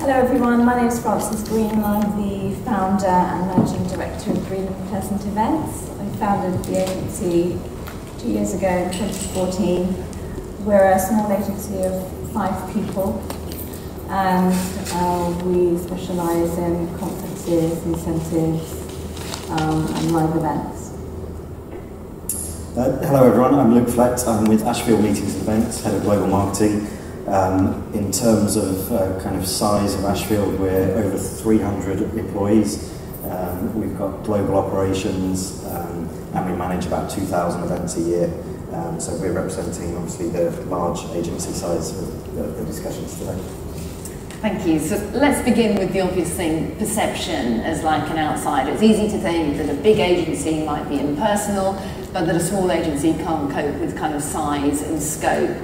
Hello everyone, my name is Frances Green I'm the founder and managing director of Green and Pleasant Events. I founded the agency two years ago in 2014. We're a small agency of five people and uh, we specialise in conferences, incentives um, and live events. Uh, hello everyone, I'm Luke Fleck. I'm with Ashfield Meetings and Events, Head of Global Marketing. Um, in terms of uh, kind of size of Ashfield, we're over 300 employees. Um, we've got global operations um, and we manage about 2,000 events a year. Um, so we're representing obviously the large agency size of the, the discussions today. Thank you. So let's begin with the obvious thing, perception as like an outsider. It's easy to think that a big agency might be impersonal, but that a small agency can't cope with kind of size and scope.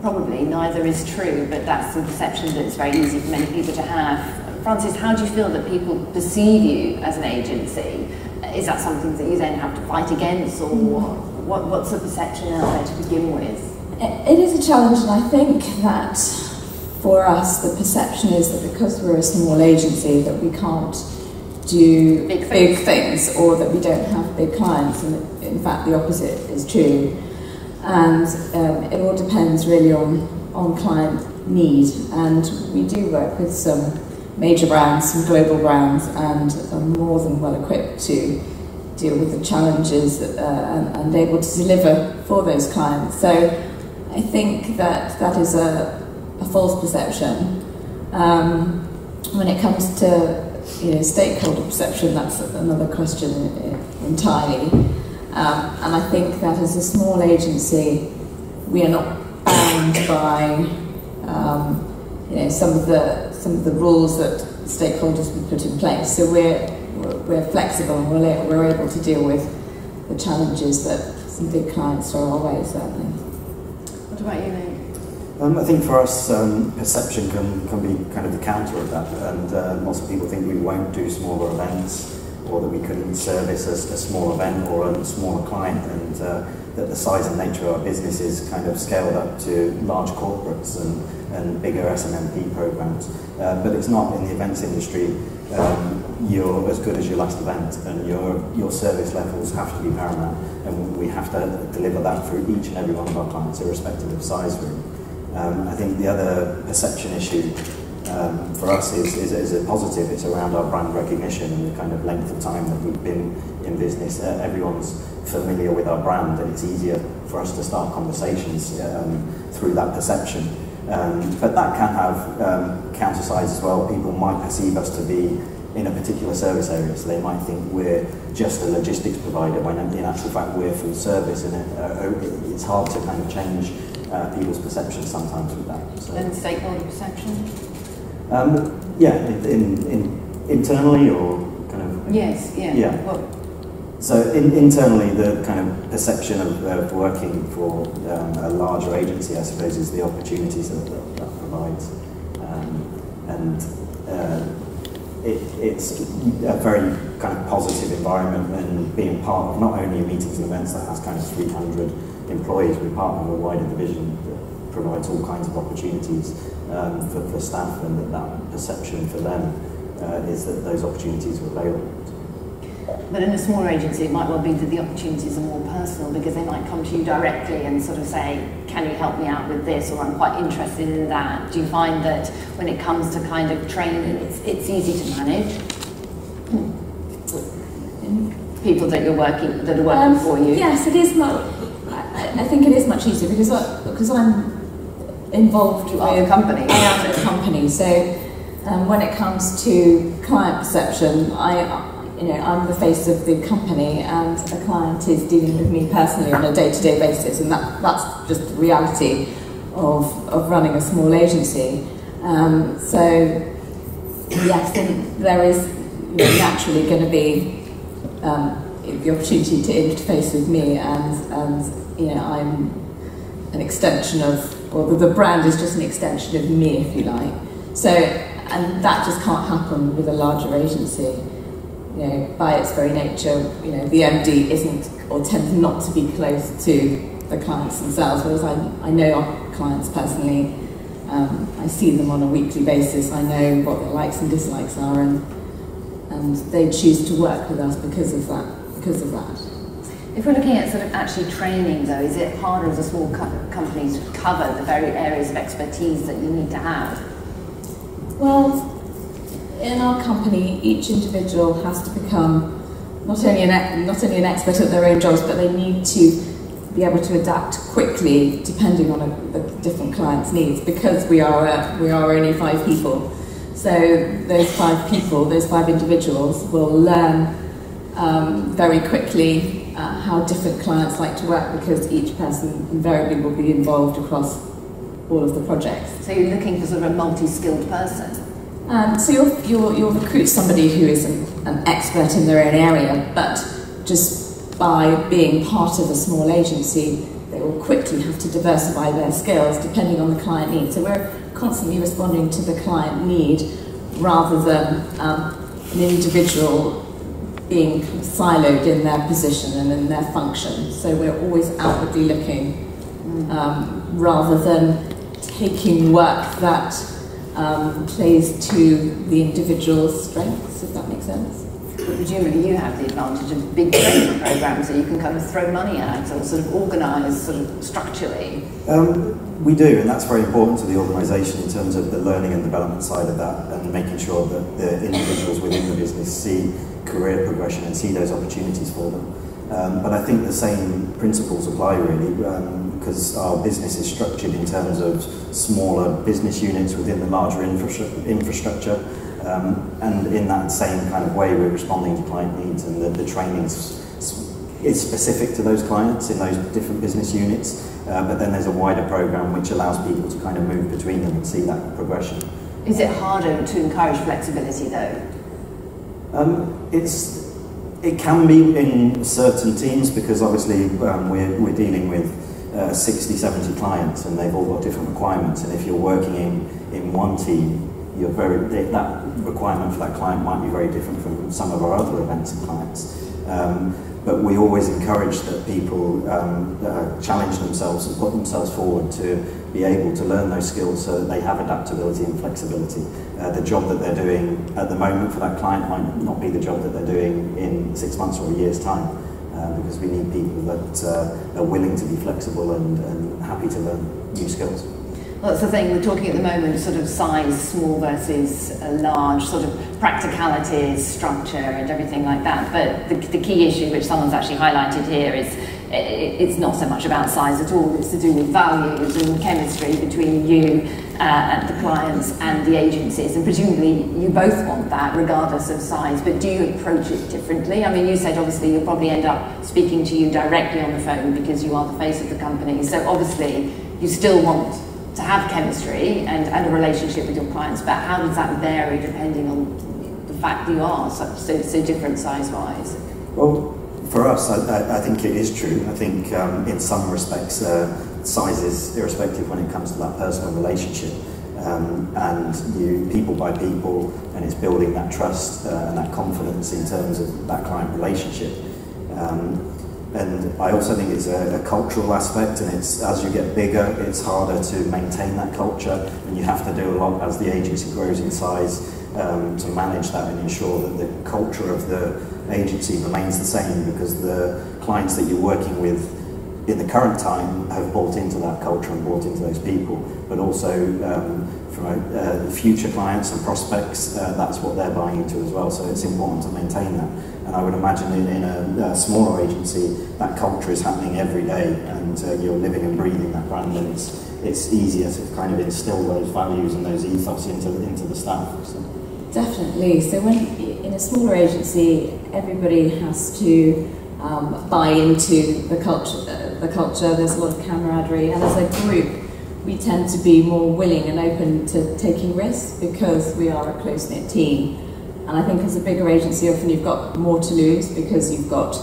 Probably neither is true, but that's the perception that it's very easy for many people to have. Frances, how do you feel that people perceive you as an agency? Is that something that you then have to fight against, or what, what's the perception out there to begin with? It is a challenge, and I think that for us, the perception is that because we're a small agency, that we can't do big things, big things or that we don't have big clients. And in fact, the opposite is true. And um, it all depends really on, on client need. And we do work with some major brands, some global brands, and are more than well equipped to deal with the challenges uh, and, and able to deliver for those clients. So I think that that is a, a false perception. Um, when it comes to you know, stakeholder perception, that's another question entirely. Um, and I think that as a small agency, we are not bound by um, you know, some of the some of the rules that stakeholders would put in place. So we're we're flexible and we're, we're able to deal with the challenges that some big clients throw our way, certainly. What about you, Nate? Um, I think for us, um, perception can, can be kind of the counter of that, and uh, lots of people think we won't do smaller events, or that we couldn't service a, a small event or a smaller client, and uh, that the size and nature of our business is kind of scaled up to large corporates and, and bigger SMMP programs. Uh, but it's not in the events industry. Um, you're as good as your last event, and your your service levels have to be paramount, and we have to deliver that through each and every one of our clients, irrespective of size. Really. Um, I think the other perception issue um, for us is, is, is, a positive. It's around our brand recognition and the kind of length of time that we've been in business. Uh, everyone's familiar with our brand, and it's easier for us to start conversations um, through that perception. Um, but that can have um, counter sides as well. People might perceive us to be in a particular service area, so they might think we're just a logistics provider when in actual fact we're full service, and it, uh, it's hard to kind of change uh, people's perceptions sometimes with that. So. And stakeholder perception? Um, yeah, in, in, internally or kind of. Yes, yeah. Yeah. Well, so in, internally, the kind of perception of, of working for um, a larger agency, I suppose, is the opportunities that that, that provides, um, and uh, it, it's a very kind of positive environment and being part of not only meetings and events that has kind of 300 employees, we're part of a wider division that provides all kinds of opportunities um, for, for staff and that, that perception for them uh, is that those opportunities are available. But in a smaller agency, it might well be that the opportunities are more personal because they might come to you directly and sort of say, can you help me out with this? Or I'm quite interested in that. Do you find that when it comes to kind of training, it's, it's easy to manage? People that you're working, that are working um, for you? Yes, it is much, I, I think it is much easier because, I, because I'm involved with a company. I am a company, so um, when it comes to client perception, I you know, I'm the face of the company and a client is dealing with me personally on a day-to-day basis and that, that's just the reality of, of running a small agency. Um, so yes, there is naturally going to be um, the opportunity to interface with me and, and you know, I'm an extension of, or the brand is just an extension of me, if you like. So, and that just can't happen with a larger agency you know, by its very nature, you know, the MD isn't or tends not to be close to the clients themselves, whereas I, I know our clients personally Um, I see them on a weekly basis. I know what their likes and dislikes are, and and they choose to work with us because of that. Because of that. If we're looking at sort of actually training, though, is it harder as a small co company to cover the very areas of expertise that you need to have? Well, in our company, each individual has to become not only an not only an expert at their own jobs, but they need to be able to adapt quickly depending on a, the different client's needs. Because we are a, we are only five people, so those five people, those five individuals, will learn um, very quickly uh, how different clients like to work because each person invariably will be involved across all of the projects. So you're looking for sort of a multi-skilled person. Um, so you'll, you'll, you'll recruit somebody who is an, an expert in their own area, but just by being part of a small agency, they will quickly have to diversify their skills depending on the client need. So we're constantly responding to the client need rather than um, an individual being siloed in their position and in their function. So we're always outwardly looking um, rather than taking work that um, plays to the individual's strengths, if that makes sense. Presumably you have the advantage of big training programs that you can kind of throw money at or sort of organise sort of structurally. Um, we do, and that's very important to the organisation in terms of the learning and development side of that and making sure that the individuals within the business see career progression and see those opportunities for them. Um, but I think the same principles apply really. Um, because our business is structured in terms of smaller business units within the larger infrastructure. Um, and in that same kind of way, we're responding to client needs, and the, the training is specific to those clients in those different business units. Uh, but then there's a wider program which allows people to kind of move between them and see that progression. Is it harder to encourage flexibility though? Um, it's it can be in certain teams because obviously um, we're, we're dealing with uh, 60, 70 clients and they've all got different requirements. And if you're working in, in one team, you're very, that requirement for that client might be very different from some of our other events and clients. Um, but we always encourage that people um, uh, challenge themselves and put themselves forward to be able to learn those skills so that they have adaptability and flexibility. Uh, the job that they're doing at the moment for that client might not be the job that they're doing in six months or a year's time. Uh, because we need people that uh, are willing to be flexible and, and happy to learn new skills. Well, that's the thing, we're talking at the moment sort of size, small versus large, sort of practicalities, structure and everything like that. But the, the key issue, which someone's actually highlighted here, is it's not so much about size at all, it's to do with values and chemistry between you uh, and the clients and the agencies. And presumably you both want that regardless of size, but do you approach it differently? I mean, you said obviously you'll probably end up speaking to you directly on the phone because you are the face of the company. So obviously you still want to have chemistry and, and a relationship with your clients, but how does that vary depending on the fact you are so, so, so different size-wise? Well, for us, I, I, think it is true. I think um, in some respects, uh, size is irrespective when it comes to that personal relationship. Um, and you people buy people, and it's building that trust uh, and that confidence in terms of that client relationship. Um, and I also think it's a, a, cultural aspect, and it's as you get bigger, it's harder to maintain that culture, and you have to do a lot as the agency grows in size um, to manage that and ensure that the culture of the agency remains the same because the clients that you're working with in the current time have bought into that culture and bought into those people, but also um, from uh, future clients and prospects, uh, that's what they're buying into as well. So it's important to maintain that. And I would imagine in, in a, a, smaller agency, that culture is happening every day, and uh, you're living and breathing that brand, and it's, it's easier to kind of instill those values and those ethos into, into the staff. So. Definitely. So when in a smaller agency, everybody has to um, buy into the culture. The culture. There's a lot of camaraderie, and as a group, we tend to be more willing and open to taking risks because we are a close knit team. And I think as a bigger agency, often you've got more to lose because you've got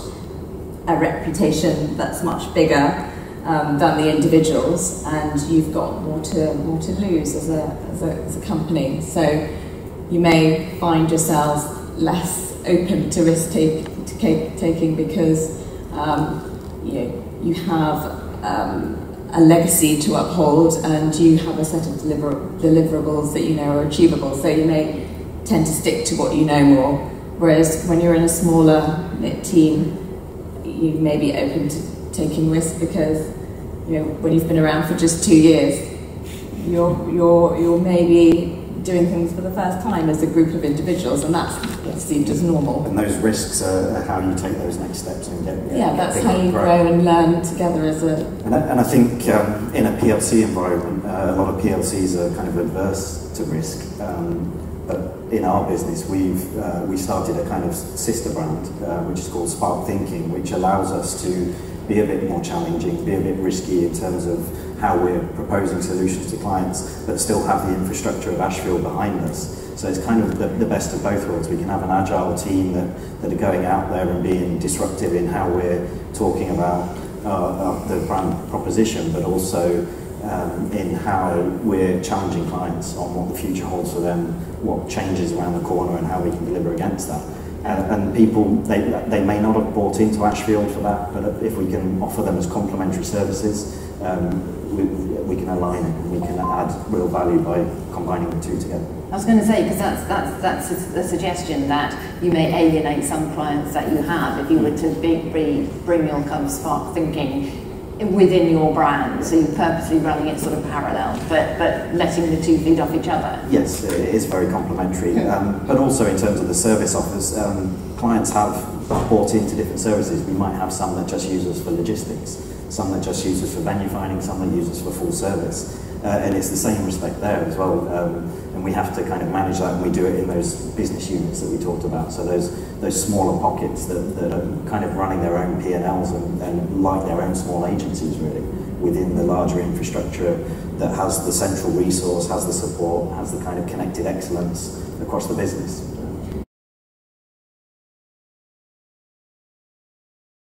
a reputation that's much bigger um, than the individuals, and you've got more to more to lose as a as a, as a company. So you may find yourselves less open to risk take, to taking because um, you know, you have um, a legacy to uphold and you have a set of deliver- deliverables that you know are achievable. So you may tend to stick to what you know more. Whereas when you're in a smaller knit team, you may be open to taking risks because you know when you've been around for just two years, you're you're you're maybe doing things for the first time as a group of individuals, and that's perceived as normal. And those risks are how you take those next steps and get. Yeah, get that's how you grow. grow and learn together as a. And I, and I think um, in a PLC environment, uh, a lot of PLCs are kind of adverse to risk. Um, but in our business, we've uh, we started a kind of sister brand, uh, which is called Spark Thinking, which allows us to be a bit more challenging, be a bit risky in terms of how we're proposing solutions to clients, but still have the infrastructure of Ashfield behind us. So it's kind of the, the best of both worlds. We can have an agile team that, that are going out there and being disruptive in how we're talking about uh, uh, the brand proposition, but also um, in how we're challenging clients on what the future holds for them, what changes around the corner, and how we can deliver against that. And, and people, they, they may not have bought into Ashfield for that, but if we can offer them as complementary services, um, we, we can align it and we can add real value by combining the two together. I was going to say, because that's, that's, that's a, a suggestion that you may alienate some clients that you have if you were to be, be, bring your kind of spark thinking within your brand. So you're purposely running it sort of parallel, but but letting the two feed off each other. Yes, it is very complementary, um, but also in terms of the service offers, um, clients have bought into different services. We might have some that just use us for logistics, some that just use us for venue finding, some that use us for full service. Uh, and it's the same respect there as well. Um, and we have to kind of manage that, and we do it in those business units that we talked about. So those those smaller pockets that, that are kind of running their own P&Ls and, and like their own small agencies really within the larger infrastructure that has the central resource, has the support, has the kind of connected excellence across the business.